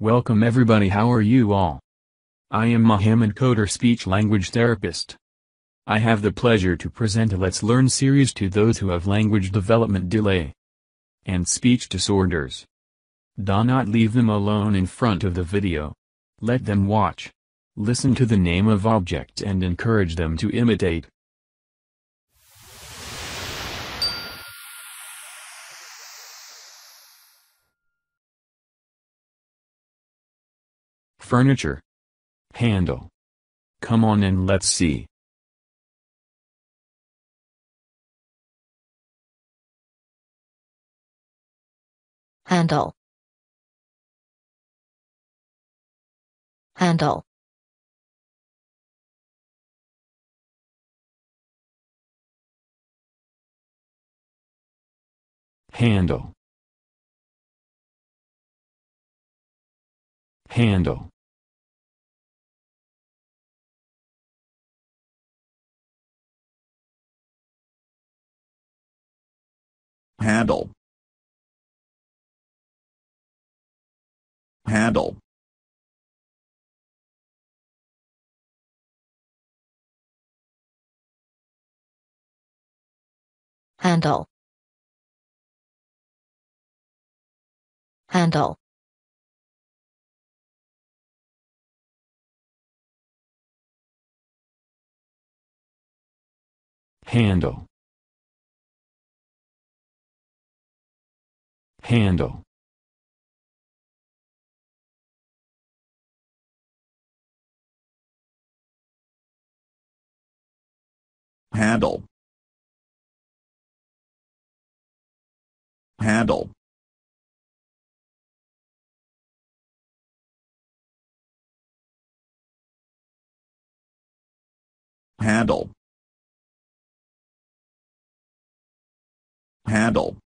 Welcome everybody how are you all? I am Mohamed Khodir speech language therapist. I have the pleasure to present a Let's Learn series to those who have language development delay and speech disorders. Do not leave them alone in front of the video. Let them watch. Listen to the name of objects and encourage them to imitate. Furniture. Handle. Come on and let's see. handle handle handle handle handle. Handle. Handle. Handle. Handle handle. Handle. Handle. Handle. Handle